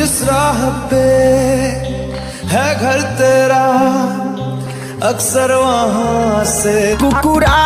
जिस राह पे है घर तेरा अक्सर वहाँ से कुकुरा